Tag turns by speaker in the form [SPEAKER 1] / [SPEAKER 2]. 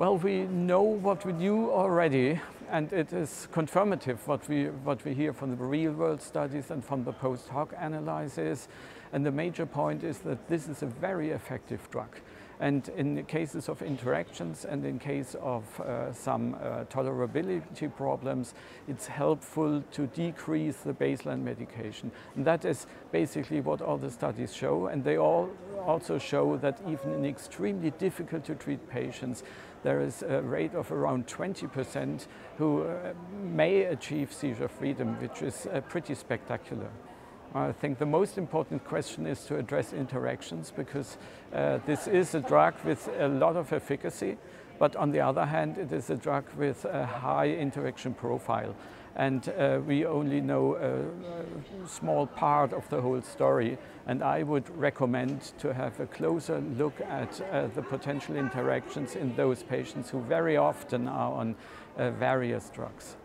[SPEAKER 1] Well, we know what we knew already, and it is confirmative what we, what we hear from the real world studies and from the post hoc analysis. And the major point is that this is a very effective drug. And in cases of interactions and in case of uh, some uh, tolerability problems, it's helpful to decrease the baseline medication. And that is basically what all the studies show. And they all also show that even in extremely difficult to treat patients, there is a rate of around 20% who uh, may achieve seizure freedom, which is uh, pretty spectacular. I think the most important question is to address interactions because uh, this is a drug with a lot of efficacy, but on the other hand, it is a drug with a high interaction profile. And uh, we only know a, small part of the whole story. And I would recommend to have a closer look at uh, the potential interactions in those patients who very often are on uh, various drugs.